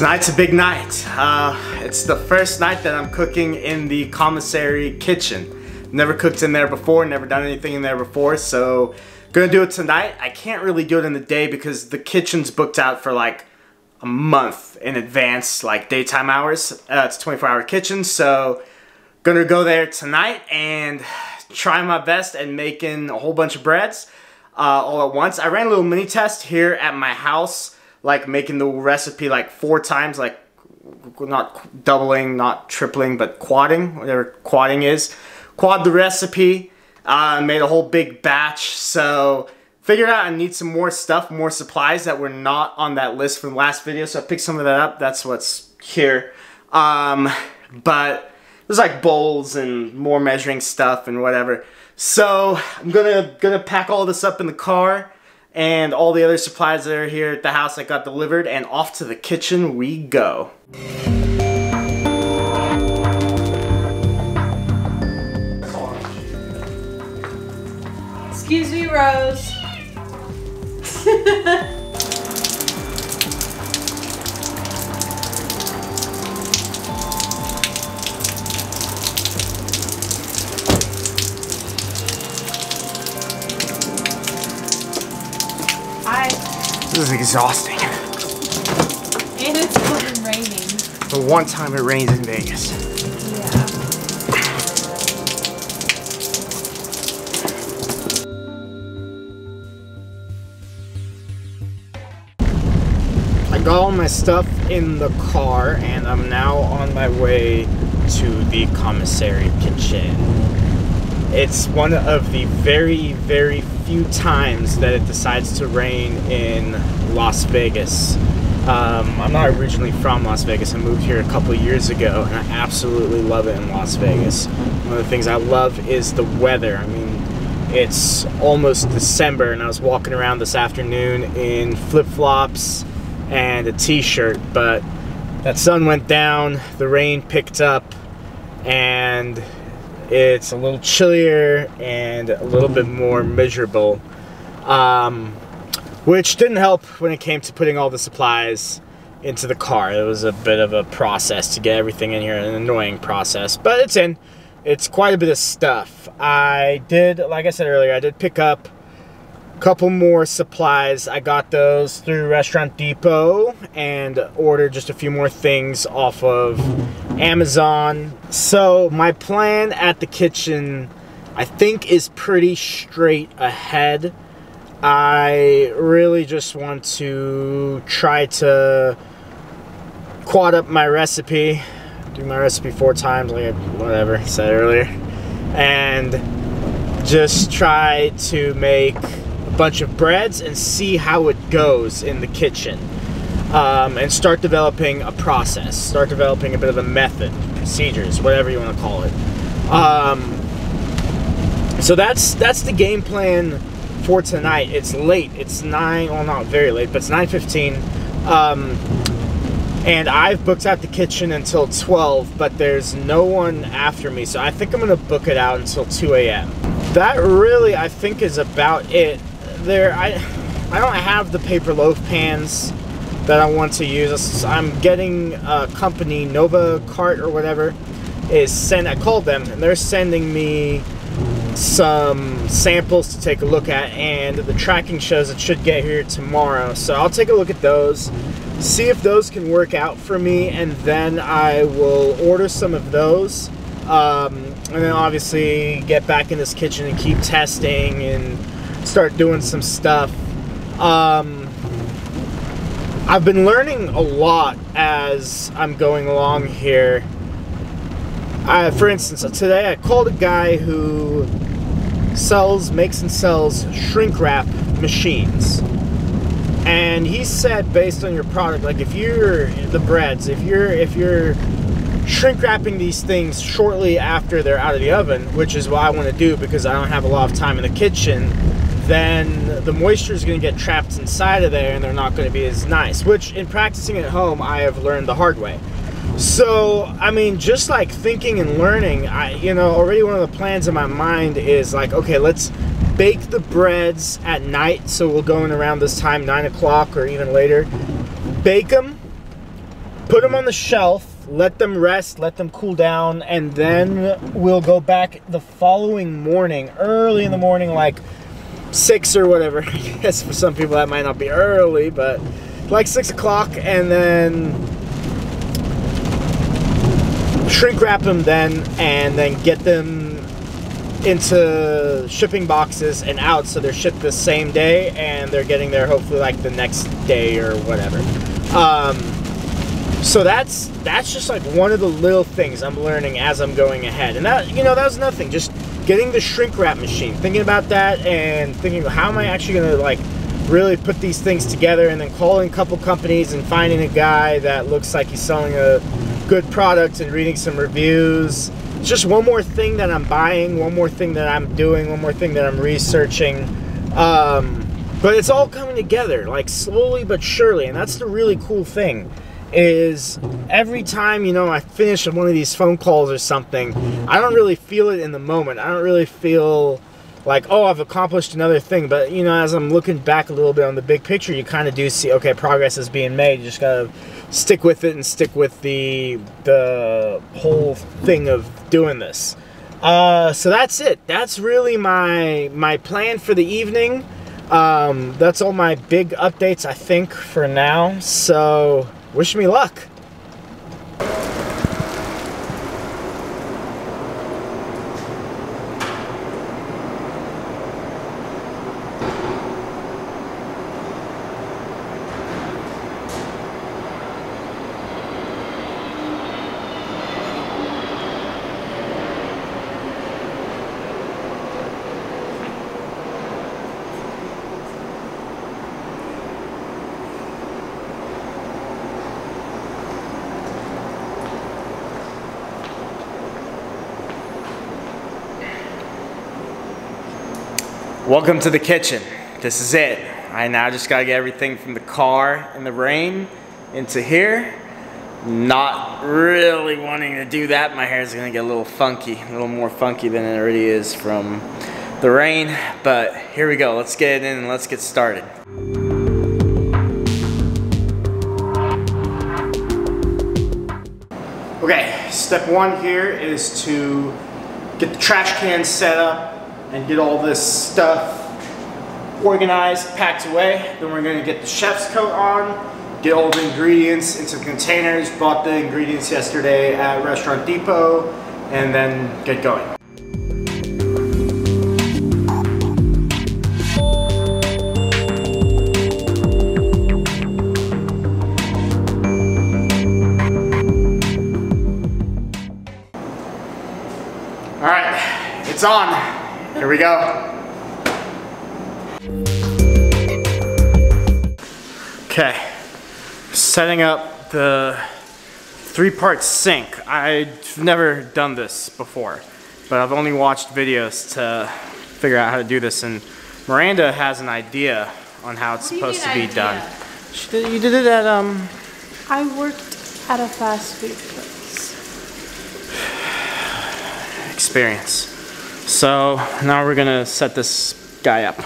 Tonight's a big night. Uh, it's the first night that I'm cooking in the commissary kitchen. Never cooked in there before, never done anything in there before, so gonna do it tonight. I can't really do it in the day because the kitchen's booked out for like a month in advance, like daytime hours. Uh, it's a 24 hour kitchen, so gonna go there tonight and try my best at making a whole bunch of breads uh, all at once. I ran a little mini test here at my house like making the recipe like four times, like not doubling, not tripling, but quadding, whatever quadding is. Quad the recipe, uh, made a whole big batch. So figured out I need some more stuff, more supplies that were not on that list from the last video. So I picked some of that up. That's what's here. Um, but there's like bowls and more measuring stuff and whatever. So I'm gonna gonna pack all this up in the car and all the other supplies that are here at the house that got delivered and off to the kitchen we go. Excuse me, Rose. is exhausting. And it's fucking raining. The one time it rains in Vegas. Yeah. I got all my stuff in the car and I'm now on my way to the commissary kitchen. It's one of the very, very few times that it decides to rain in Las Vegas. Um, I'm not originally from Las Vegas. I moved here a couple years ago and I absolutely love it in Las Vegas. One of the things I love is the weather. I mean, it's almost December and I was walking around this afternoon in flip flops and a t shirt, but that sun went down, the rain picked up, and it's a little chillier and a little bit more miserable, um, which didn't help when it came to putting all the supplies into the car. It was a bit of a process to get everything in here, an annoying process, but it's in. It's quite a bit of stuff. I did, like I said earlier, I did pick up couple more supplies. I got those through Restaurant Depot and ordered just a few more things off of Amazon. So my plan at the kitchen, I think, is pretty straight ahead. I really just want to try to quad up my recipe, do my recipe four times, like whatever I said earlier, and just try to make bunch of breads and see how it goes in the kitchen. Um, and start developing a process, start developing a bit of a method, procedures, whatever you want to call it. Um, so that's that's the game plan for tonight. It's late. It's nine. Well, not very late, but it's nine fifteen. Um, and I've booked out the kitchen until 12, but there's no one after me, so I think I'm gonna book it out until 2 a.m. That really, I think, is about it there I I don't have the paper loaf pans that I want to use. I'm getting a company Novacart or whatever is send I called them and they're sending me some samples to take a look at and the tracking shows it should get here tomorrow. So I'll take a look at those, see if those can work out for me and then I will order some of those. Um, and then obviously get back in this kitchen and keep testing and start doing some stuff. Um, I've been learning a lot as I'm going along here. I, for instance, today I called a guy who sells, makes and sells shrink wrap machines. And he said based on your product, like if you're the breads, if you're if you're shrink wrapping these things shortly after they're out of the oven, which is what I want to do because I don't have a lot of time in the kitchen, then the moisture is going to get trapped inside of there and they're not going to be as nice. Which, in practicing at home, I have learned the hard way. So, I mean, just like thinking and learning, I, you know, already one of the plans in my mind is like, okay, let's bake the breads at night. So we'll go in around this time, 9 o'clock or even later. Bake them, put them on the shelf, let them rest, let them cool down, and then we'll go back the following morning, early in the morning, like six or whatever. I guess for some people that might not be early, but like six o'clock, and then shrink wrap them then, and then get them into shipping boxes and out so they're shipped the same day and they're getting there hopefully like the next day or whatever. Um, so that's that's just like one of the little things i'm learning as i'm going ahead. And that you know that was nothing. Just getting the shrink wrap machine thinking about that and thinking how am i actually to like really put these things together and then calling a couple companies and finding a guy that looks like he's selling a good product and reading some reviews it's just one more thing that I'm buying, one more thing that I'm doing, one more thing that I'm researching. Um, but it's all coming together, like slowly but surely, and that's the really cool thing. Is every time you know I finish one of these phone calls or something, I don't really feel it in the moment. I don't really feel like oh I've accomplished another thing. But you know as I'm looking back a little bit on the big picture, you kind of do see okay progress is being made. You just gotta stick with it and stick with the the whole thing of doing this. Uh, so that's it. That's really my my plan for the evening. Um, that's all my big updates I think for now. So wish me luck. Welcome to the kitchen. This is it. I now just gotta get everything from the car in the rain into here. Not really wanting to do that. My hair is gonna get a little funky, a little more funky than it already is from the rain. But here we go. Let's get it in and let's get started. Okay, step one here is to get the trash can set up and get all this stuff organized, packed away. Then we're gonna get the chef's coat on, get all the ingredients into containers, bought the ingredients yesterday at Restaurant Depot, and then get going. All right, it's on. Here we go. Okay, setting up the three-part sink. I've never done this before, but I've only watched videos to figure out how to do this, and Miranda has an idea on how it's supposed to be idea? done. She did, you did it at, um... I worked at a fast food place. Experience. So now we're gonna set this guy up.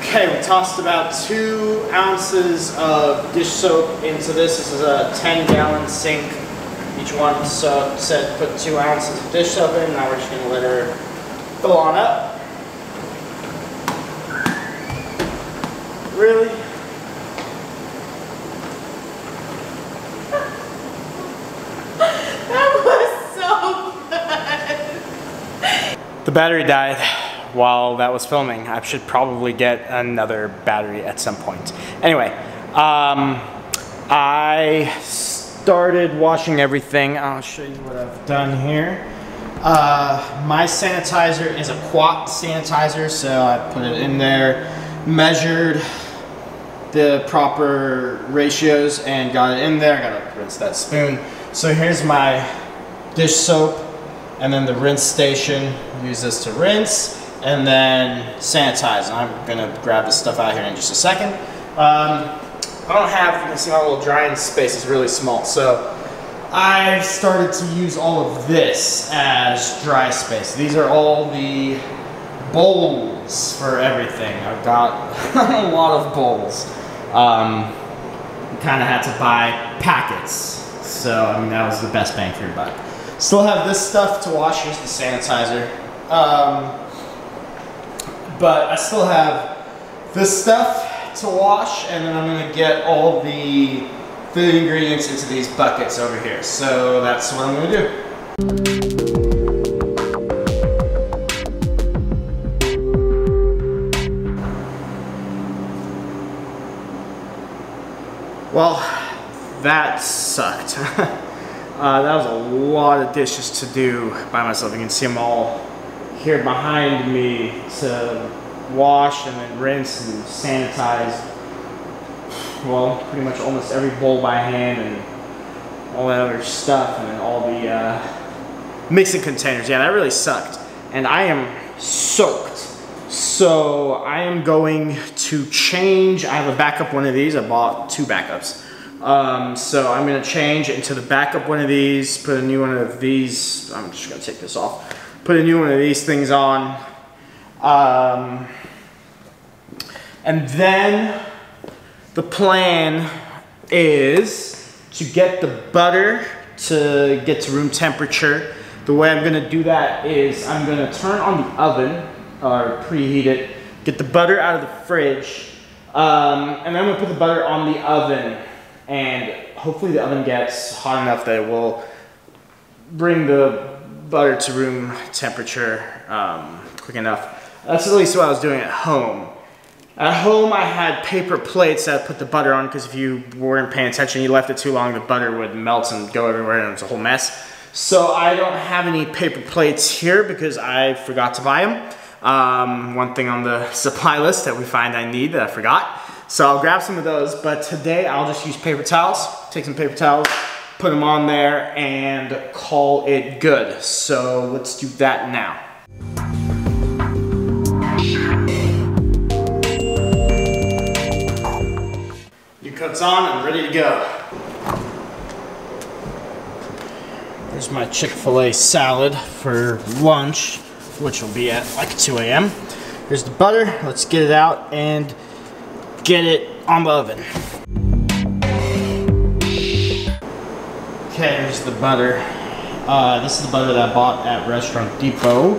Okay, we tossed about two ounces of dish soap into this. This is a 10 gallon sink. Each one so said put two ounces of dish soap in. Now we're just gonna let her fill on up. Really? The battery died while that was filming. I should probably get another battery at some point. Anyway, um, I started washing everything. I'll show you what I've done here. Uh, my sanitizer is a quat sanitizer, so I put it in there, measured the proper ratios and got it in there. I gotta rinse that spoon. So here's my dish soap and then the rinse station, use this to rinse, and then sanitize. And I'm gonna grab this stuff out here in just a second. Um, I don't have, you can see my little drying space is really small, so I started to use all of this as dry space. These are all the bowls for everything. I've got a lot of bowls. Um, kind of had to buy packets. So, I mean, that was the best bang for your buck. Still have this stuff to wash. Here's the sanitizer. Um, but I still have this stuff to wash, and then I'm gonna get all the food ingredients into these buckets over here. So that's what I'm gonna do. Well, that sucked. uh, that was a lot of dishes to do by myself. You can see them all here behind me to wash and then rinse and sanitize. Well, pretty much almost every bowl by hand and all that other stuff and all the uh, mixing containers. Yeah, that really sucked. And I am soaked. So I am going to change. I have a backup one of these. I bought two backups. Um, so I'm gonna change into the backup one of these, put a new one of these. I'm just gonna take this off. Put a new one of these things on. Um, and then the plan is to get the butter to get to room temperature. The way I'm gonna do that is I'm gonna turn on the oven or preheat it, get the butter out of the fridge, um, and then I'm gonna put the butter on the oven and hopefully the oven gets hot enough that it will bring the butter to room temperature um, quick enough. That's at least what I was doing at home. At home, I had paper plates that I put the butter on because if you weren't paying attention, you left it too long, the butter would melt and go everywhere and it was a whole mess. So I don't have any paper plates here because I forgot to buy them. Um, one thing on the supply list that we find I need that I forgot. So I'll grab some of those, but today I'll just use paper towels. Take some paper towels, put them on there, and call it good. So let's do that now. New cuts on, I'm ready to go. There's my Chick-fil-A salad for lunch which will be at like 2 a.m. Here's the butter. Let's get it out and get it on the oven. Okay, here's the butter. Uh, this is the butter that I bought at Restaurant Depot.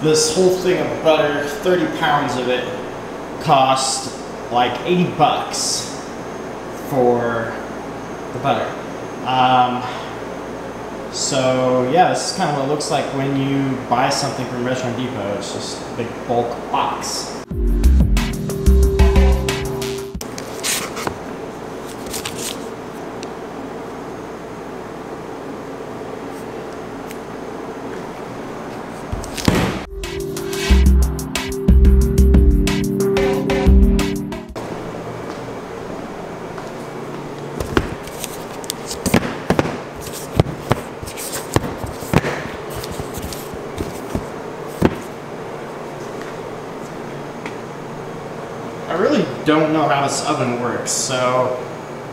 This whole thing of butter, 30 pounds of it, cost like 80 bucks for the butter. Um, so yeah, this is kind of what it looks like when you buy something from Restaurant Depot. It's just a big bulk box.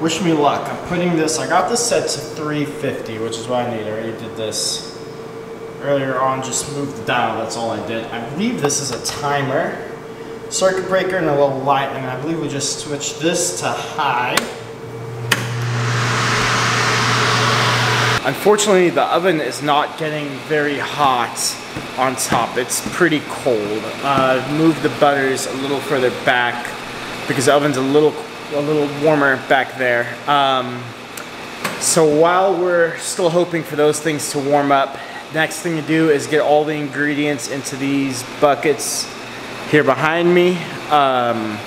Wish me luck. I'm putting this, I got this set to 350, which is what I need. I already did this earlier on, just moved the dial, that's all I did. I believe this is a timer, circuit breaker, and a little light, and I believe we just switch this to high. Unfortunately, the oven is not getting very hot on top. It's pretty cold. Uh, move the butters a little further back because the oven's a little a little warmer back there. Um, so while we're still hoping for those things to warm up, next thing to do is get all the ingredients into these buckets here behind me. Um,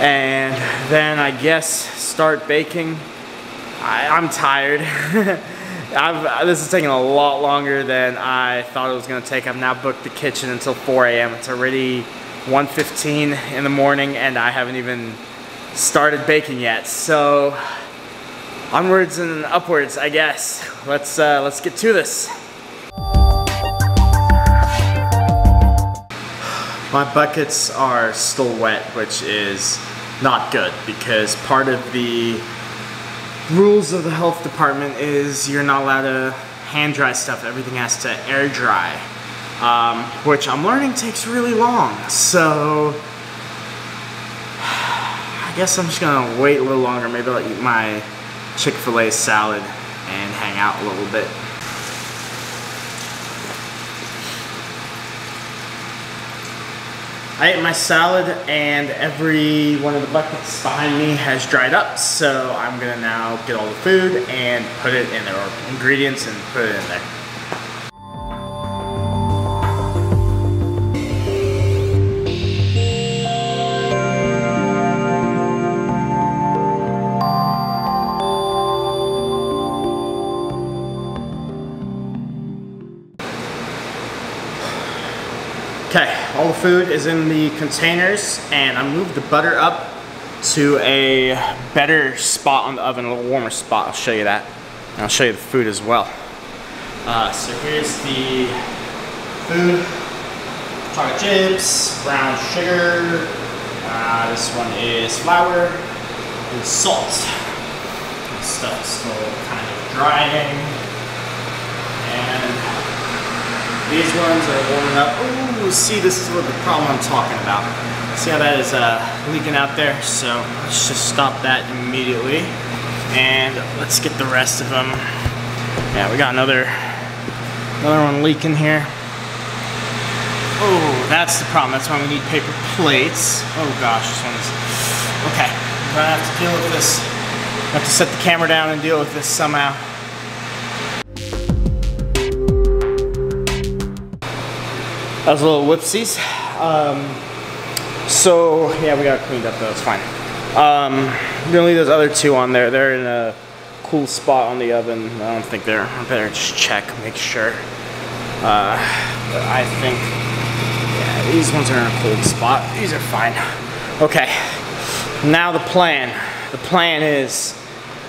and then I guess start baking. I, I'm tired. This is taking a lot longer than I thought it was to take. I've now booked the kitchen until 4 a.m. It's already 1.15 in the morning and I haven't even started baking yet. So onwards and upwards, I guess. Let's, uh, let's get to this. My buckets are still wet, which is not good because part of the rules of the health department is you're not allowed to hand dry stuff. Everything has to air dry. um, which I'm learning takes really long. So guess I'm just gonna wait a little longer. Maybe I'll eat my Chick-fil-A salad and hang out a little bit. I ate my salad and every one of the buckets behind me has dried up, so I'm gonna now get all the food and put it in there, ingredients and put it in there. Food is in the containers and I moved the butter up to a better spot on the oven, a little warmer spot. I'll show you that. And I'll show you the food as well. Uh, so here's the food. Chocolate chips, brown sugar. Uh, this one is flour and salt. This stuff is still kind of drying. And these ones are warming up. Ooh, see, this is what the problem I'm talking about. See how that is uh, leaking out there? So let's just stop that immediately. And let's get the rest of them. Yeah, we got another, another one leaking here. Oh, that's the problem. That's why we need paper plates. Oh gosh, this one's, okay. I'm gonna have to deal with this. I have to set the camera down and deal with this somehow. That was a little whoopsies. Um, so yeah, we got it cleaned up though. It's fine. Um, gonna leave those other two on there. They're in a cool spot on the oven. I don't think they're. I better just check, make sure. Uh, I think yeah, these ones are in a cold spot. These are fine. Okay. Now the plan. The plan is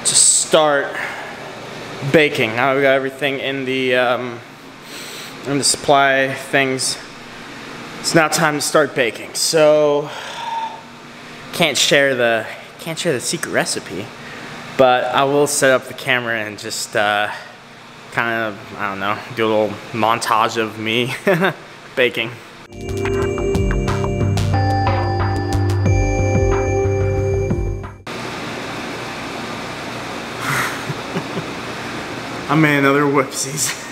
to start baking. Now we got everything in the um, in the supply things. It's now time to start baking. So can't share the can't share the secret recipe, but I will set up the camera and just uh, kind of I don't know do a little montage of me baking. I made another whoopsies.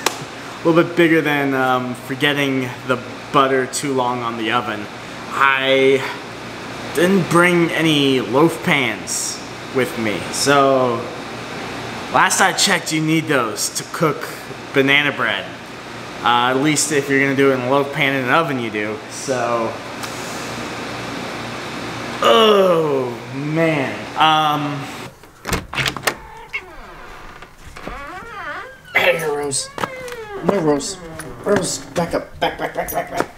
a little bit bigger than um, forgetting the butter too long on the oven. I didn't bring any loaf pans with me. So last I checked, you need those to cook banana bread. Uh, at least if you're gonna do it in a loaf pan in an oven, you do. So, oh man. Um, hey, Rose. No, Rose. Rose, back up. Back, back, back, back, back.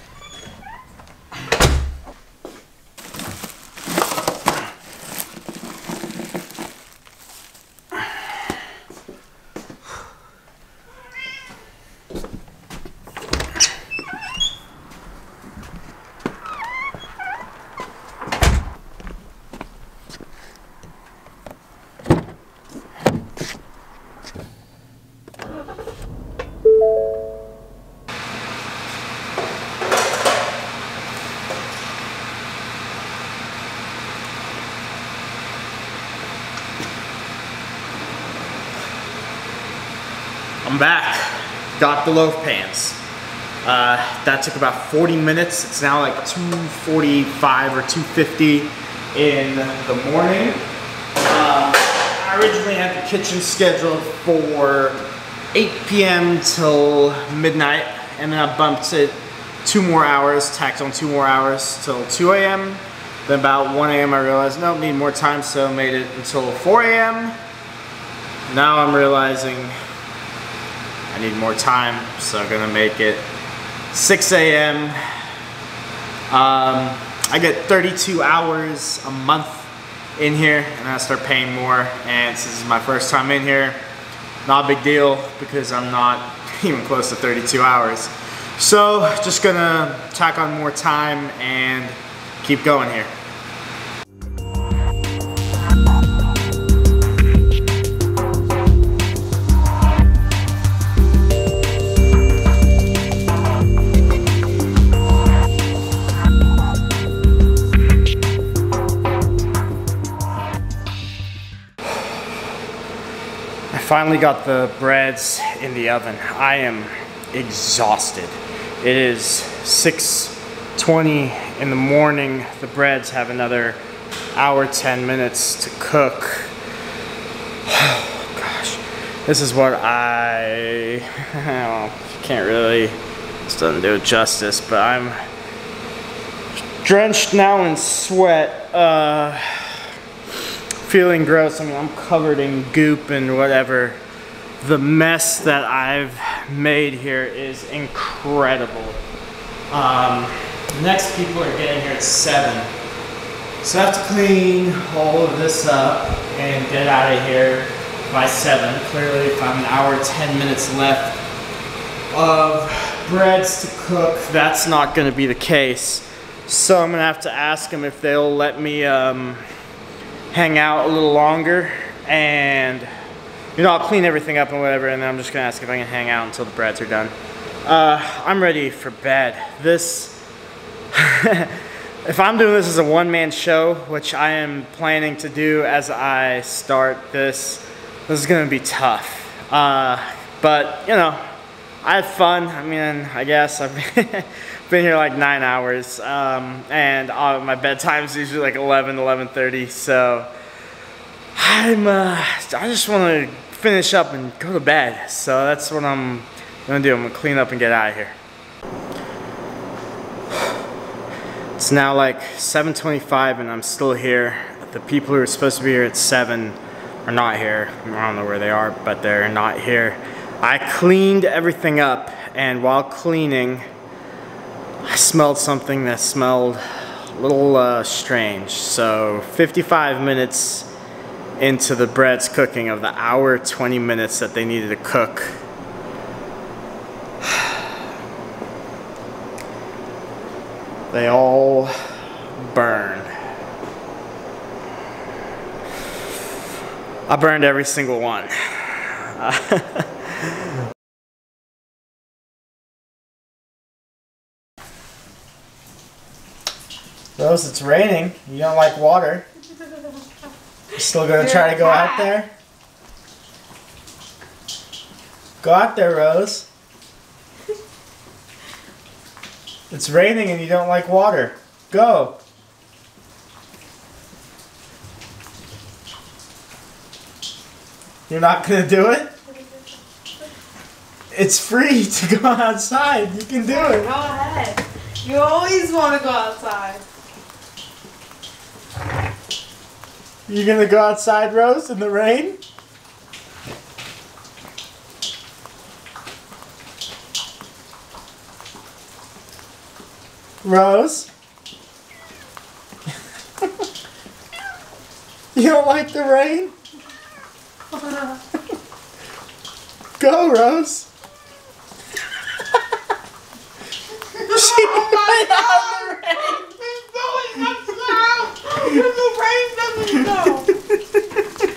I'm back. Got the loaf pans. Uh, that took about 40 minutes. It's now like 2.45 or 2.50 in the morning. Uh, I originally had the kitchen scheduled for 8 p.m. till midnight, and then I bumped it two more hours, tacked on two more hours till 2 a.m. Then about 1 a.m. I realized, no, need more time, so made it until 4 a.m. Now I'm realizing Need more time, so I'm gonna make it 6 a.m. Um, I get 32 hours a month in here, and I start paying more. And since this is my first time in here, not a big deal because I'm not even close to 32 hours. So just gonna tack on more time and keep going here. Finally got the breads in the oven. I am exhausted. It is 6.20 in the morning. The breads have another hour, 10 minutes to cook. Oh gosh, this is what I, can't really, this doesn't do it justice, but I'm drenched now in sweat. Uh, feeling gross. I mean, I'm covered in goop and whatever. The mess that I've made here is incredible. Um, next people are getting here at 7. So I have to clean all of this up and get out of here by 7. Clearly, if I'm an hour, 10 minutes left of breads to cook, that's not going to be the case. So I'm going to have to ask them if they'll let me um, hang out a little longer and you know, I'll clean everything up and whatever and then I'm just gonna ask if I can hang out until the breads are done. Uh, I'm ready for bed. This, if I'm doing this as a one-man show, which I am planning to do as I start this, this is gonna be tough. Uh, but, you know, I had fun. I mean, I guess I've been here like nine hours, um, and uh, my bedtime is usually like 11, 11.30, so I'm, uh, I just want to finish up and go to bed. So that's what I'm gonna do. I'm gonna clean up and get out of here. It's now like 7.25 and I'm still here. The people who are supposed to be here at 7 are not here. I don't know where they are, but they're not here. I cleaned everything up and while cleaning, I smelled something that smelled a little uh, strange. So 55 minutes into the bread's cooking of the hour 20 minutes that they needed to cook. They all burned. I burned every single one. It's raining. You don't like water. You're still gonna try to go out there? Go out there, Rose. It's raining and you don't like water. Go. You're not gonna do it? It's free to go outside. You can do it. Go ahead. You always want to go outside. You gonna go outside, Rose, in the rain? Rose? you don't like the rain? Go, Rose. she oh went out because the rain doesn't stop.